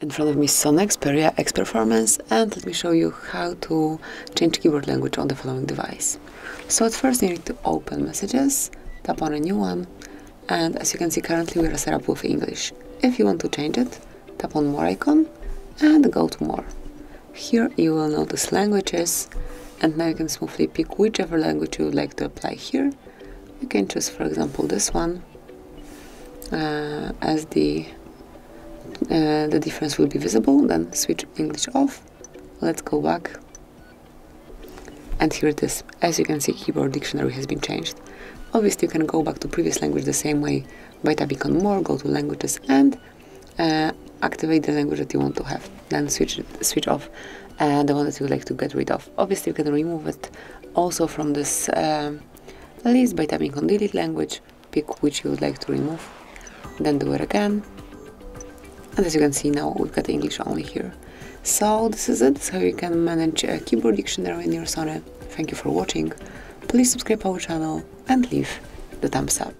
In front of me is Sony Xperia X Performance and let me show you how to change keyboard language on the following device. So at first you need to open messages, tap on a new one and as you can see currently we are set up with English. If you want to change it, tap on more icon and go to more. Here you will notice languages and now you can smoothly pick whichever language you would like to apply here. You can choose for example this one uh, as the uh, the difference will be visible then switch English off. Let's go back. And here it is. As you can see keyboard dictionary has been changed. Obviously you can go back to previous language the same way. By tapping on more go to languages and uh, activate the language that you want to have. Then switch it, switch off uh, the one that you would like to get rid of. Obviously you can remove it also from this uh, list by tapping on delete language pick which you would like to remove then do it again. And as you can see now we've got English only here. So this is it. How you can manage a keyboard dictionary in your Sony thank you for watching. Please subscribe our channel and leave the thumbs up